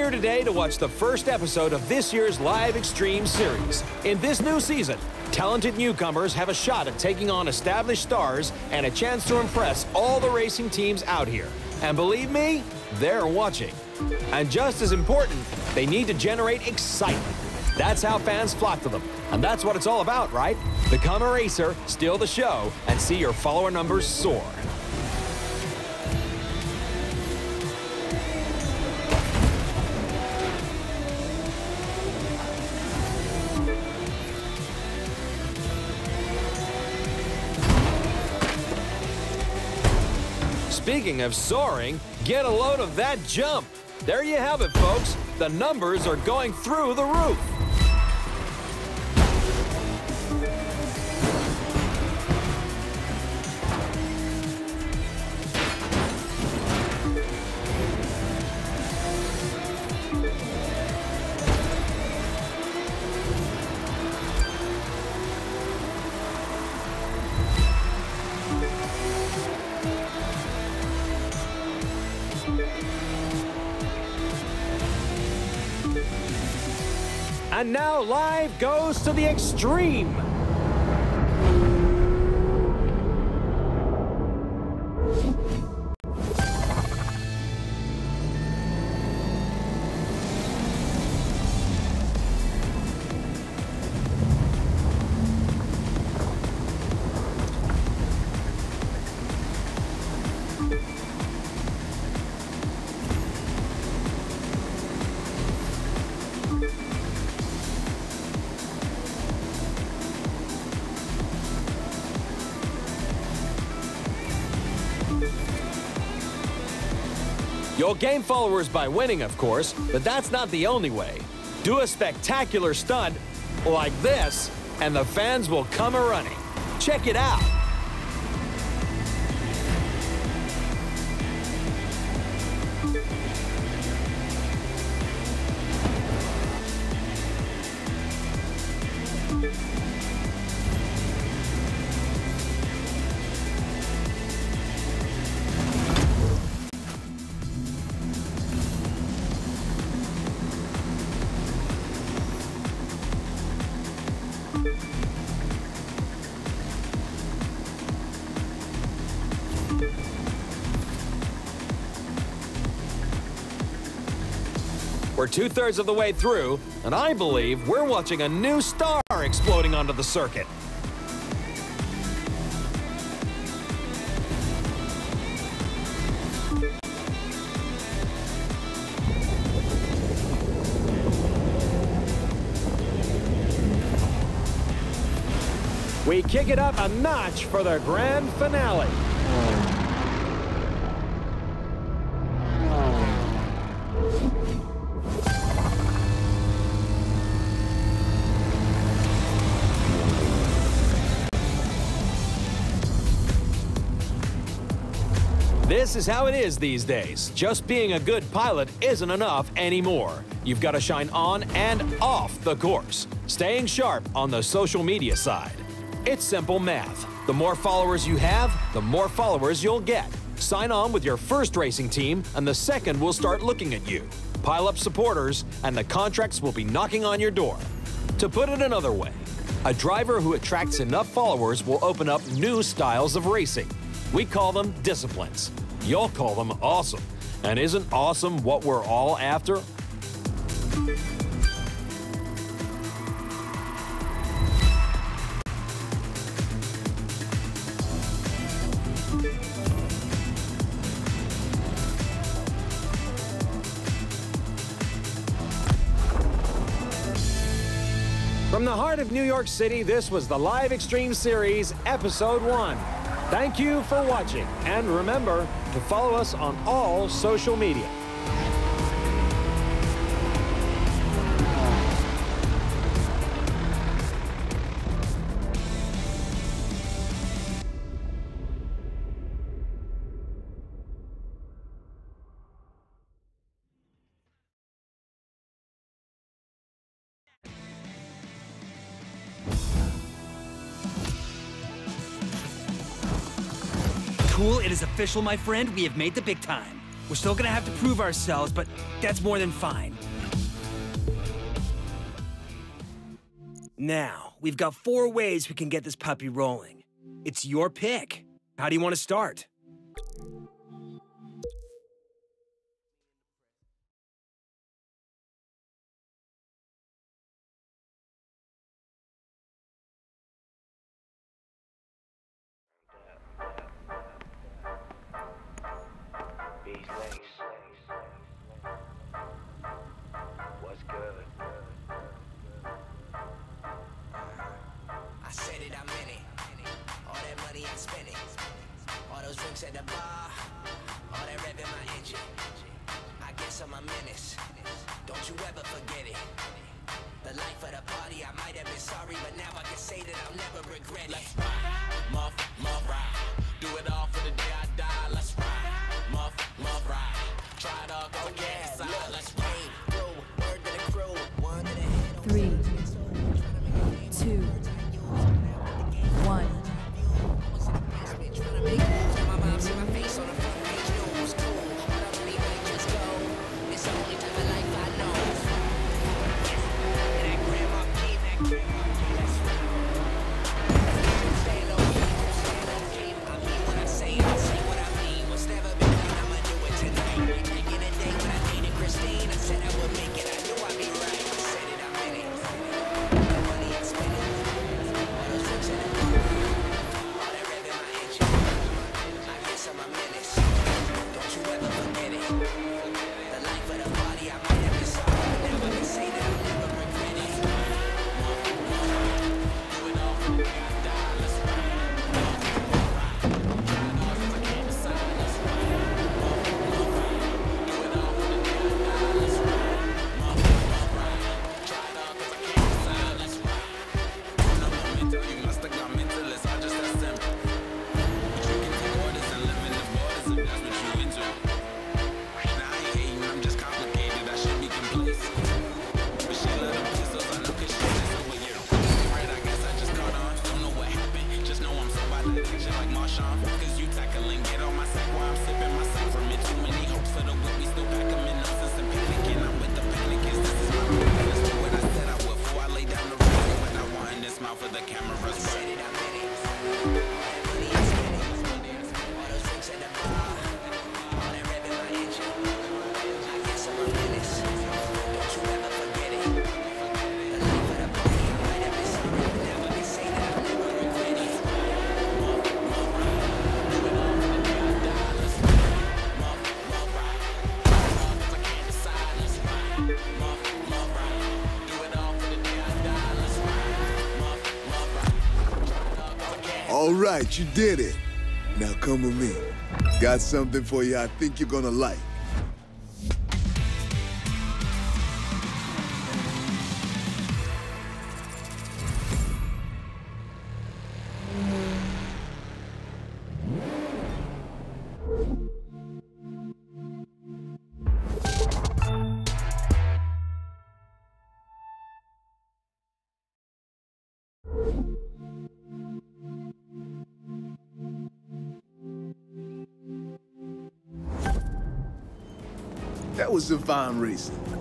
Here today to watch the first episode of this year's Live Extreme series. In this new season, talented newcomers have a shot at taking on established stars and a chance to impress all the racing teams out here. And believe me, they're watching. And just as important, they need to generate excitement. That's how fans flock to them. And that's what it's all about, right? Become a racer, steal the show, and see your follower numbers soar. Speaking of soaring, get a load of that jump. There you have it, folks. The numbers are going through the roof. And now live goes to the extreme. You'll gain followers by winning, of course, but that's not the only way. Do a spectacular stunt like this, and the fans will come a-running. Check it out. We're two-thirds of the way through, and I believe we're watching a new star exploding onto the circuit. We kick it up a notch for the grand finale. This is how it is these days. Just being a good pilot isn't enough anymore. You've got to shine on and off the course, staying sharp on the social media side. It's simple math. The more followers you have, the more followers you'll get. Sign on with your first racing team, and the second will start looking at you. Pile up supporters, and the contracts will be knocking on your door. To put it another way, a driver who attracts enough followers will open up new styles of racing. We call them disciplines. You'll call them awesome. And isn't awesome what we're all after? From the heart of New York City, this was the Live Extreme Series, Episode 1. Thank you for watching, and remember to follow us on all social media. Cool, it is official, my friend. We have made the big time. We're still gonna have to prove ourselves, but that's more than fine. Now, we've got four ways we can get this puppy rolling. It's your pick. How do you want to start? these links. What's good? I said it, I meant it. All that money I spent it. All those drinks at the bar. All that rev in my engine. I guess I'm a menace. Don't you ever forget it. The life of the party, I might have been sorry, but now I can say that I'll never regret it. Let's All right, you did it. Now come with me. Got something for you I think you're gonna like. That was divine reason.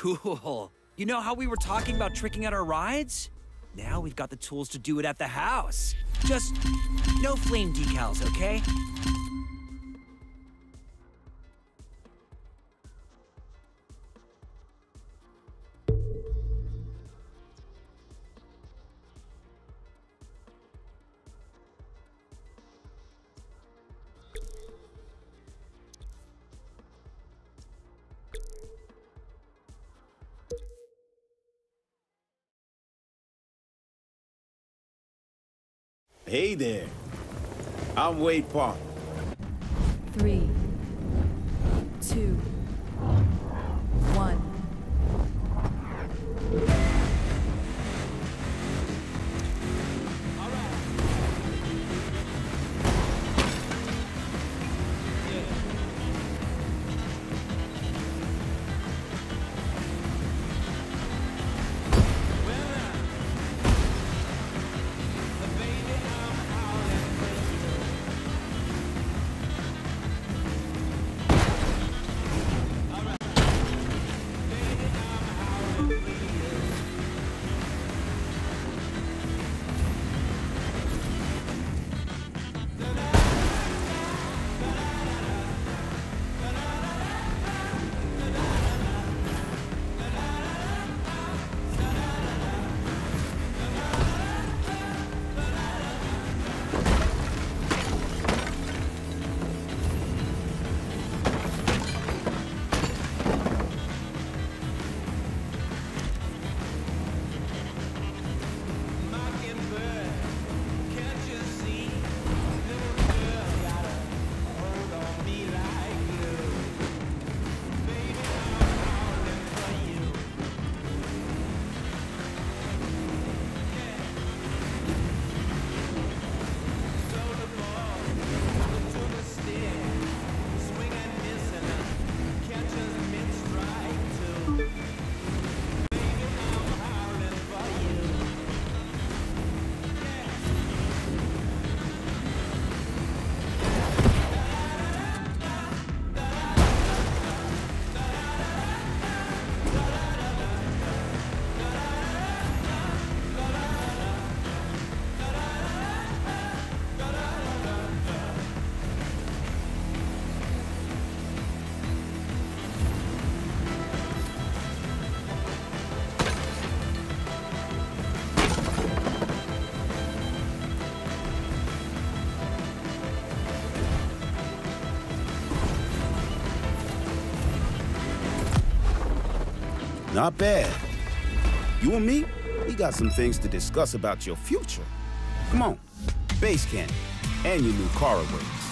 Cool. You know how we were talking about tricking out our rides? Now we've got the tools to do it at the house. Just no flame decals, okay? Hey there. I'm Wade Park. Three, two, Not bad. You and me, we got some things to discuss about your future. Come on, base camp, and your new car ways.